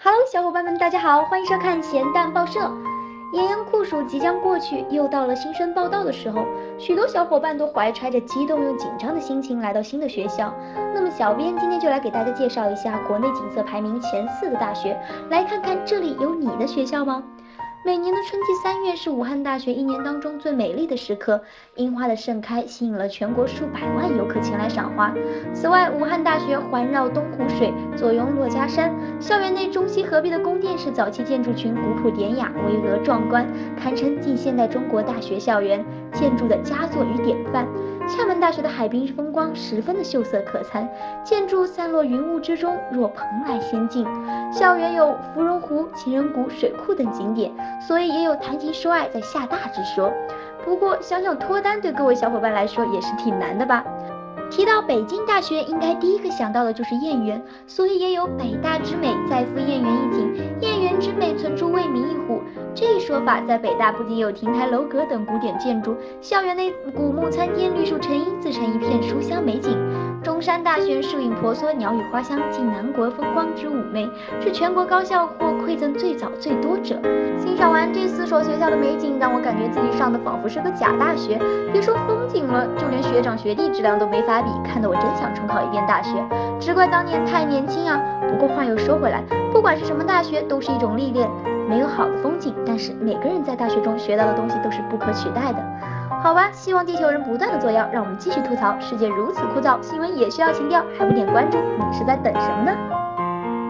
Hello，小伙伴们，大家好，欢迎收看咸蛋报社。炎炎酷暑即将过去，又到了新生报道的时候，许多小伙伴都怀揣着激动又紧张的心情来到新的学校。那么，小编今天就来给大家介绍一下国内景色排名前四的大学，来看看这里有你的学校吗？每年的春季三月是武汉大学一年当中最美丽的时刻，樱花的盛开吸引了全国数百万游客前来赏花。此外，武汉大学环绕东湖水，坐拥珞珈山，校园内中西合璧的宫殿式早期建筑群古朴典雅、巍峨壮观，堪称近现代中国大学校园建筑的佳作与典范。厦门大学的海滨风光十分的秀色可餐，建筑散落云雾之中，若蓬莱仙境。校园有芙蓉湖、情人谷、水库等景点，所以也有谈情说爱在厦大之说。不过想想脱单，对各位小伙伴来说也是挺难的吧？提到北京大学，应该第一个想到的就是燕园，所以也有北大之美再赴燕园一景，燕园之美存诸未名一壶。说法，在北大不仅有亭台楼阁等古典建筑，校园内古木参天，绿树成荫，自成一片书香美景。中山大学树影婆娑，鸟语花香，尽南国风光之妩媚，是全国高校获馈赠最早最多者。欣赏完这四所学校的美景，让我感觉自己上的仿佛是个假大学。别说风景了，就连学长学弟质量都没法比，看得我真想重考一遍大学。只怪当年太年轻啊！不过话又说回来，不管是什么大学，都是一种历练。没有好的风景，但是每个人在大学中学到的东西都是不可取代的。好吧，希望地球人不断的作妖，让我们继续吐槽。世界如此枯燥，新闻也需要情调，还不点关注，你是在等什么呢？